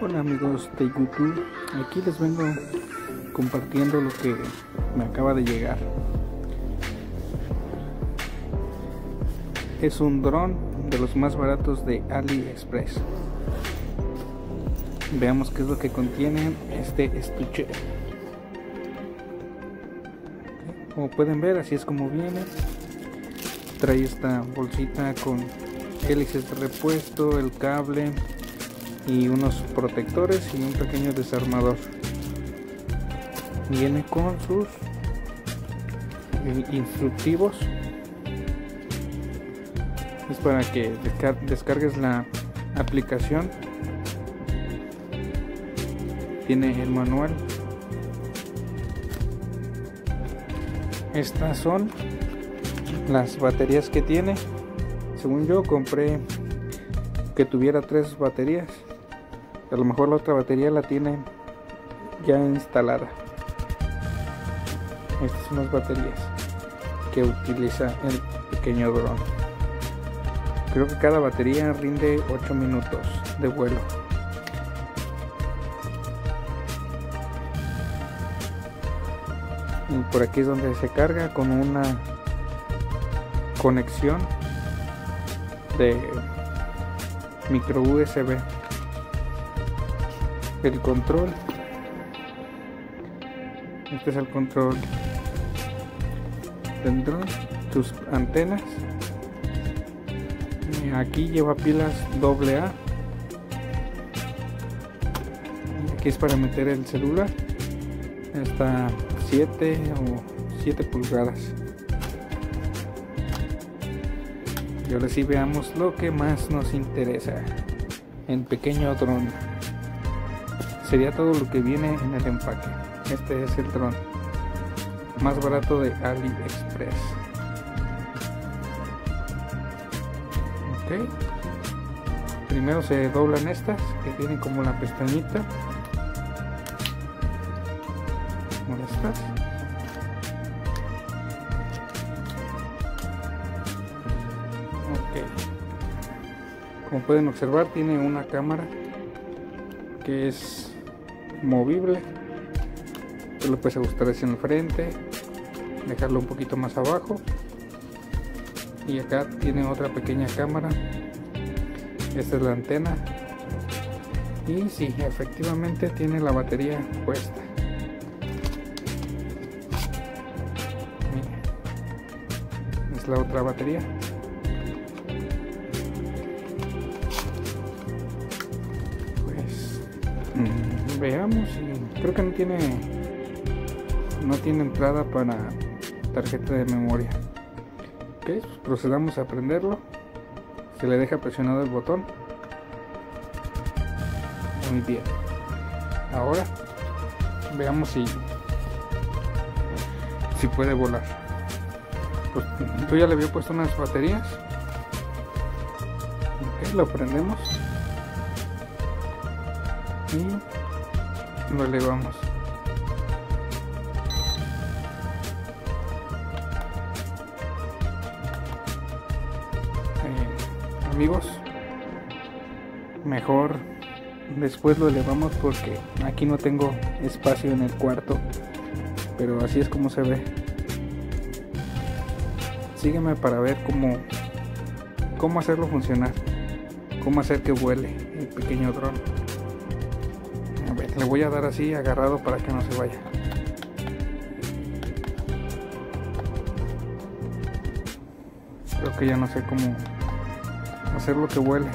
Hola amigos de YouTube, aquí les vengo compartiendo lo que me acaba de llegar. Es un dron de los más baratos de AliExpress. Veamos qué es lo que contiene este estuche. Como pueden ver, así es como viene. Trae esta bolsita con hélices de repuesto, el cable, y unos protectores y un pequeño desarmador. Viene con sus instructivos. Es para que descargues la aplicación. Tiene el manual. Estas son las baterías que tiene. Según yo compré que tuviera tres baterías a lo mejor la otra batería la tiene ya instalada. Estas son las baterías que utiliza el pequeño dron. Creo que cada batería rinde 8 minutos de vuelo. Y por aquí es donde se carga con una conexión de micro USB el control. Este es el control del drone sus antenas. Aquí lleva pilas AA aquí es para meter el celular. Hasta 7 o 7 pulgadas. Y ahora sí veamos lo que más nos interesa el pequeño dron sería todo lo que viene en el empaque. Este es el dron más barato de AliExpress. Ok. Primero se doblan estas que tienen como la pestañita. Como estas. Ok. Como pueden observar tiene una cámara que es movible. Tú lo puedes ajustar hacia el frente dejarlo un poquito más abajo. Y acá tiene otra pequeña cámara. Esta es la antena. Y sí, efectivamente tiene la batería puesta. Es la otra batería. Pues mm, veamos y creo que no tiene no tiene entrada para tarjeta de memoria. Pues procedamos a prenderlo. Se le deja presionado el botón. Muy bien. Ahora veamos si si puede volar. Pues yo ya le había puesto unas baterías lo prendemos. Y lo elevamos eh, amigos mejor después lo elevamos porque aquí no tengo espacio en el cuarto pero así es como se ve. Sígueme para ver cómo cómo hacerlo funcionar cómo hacer que vuele el pequeño dron le voy a dar así agarrado para que no se vaya creo que ya no sé cómo hacer lo que huele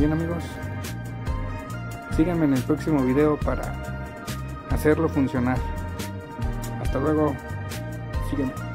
bien amigos, síganme en el próximo video para hacerlo funcionar. Hasta luego. Michigan.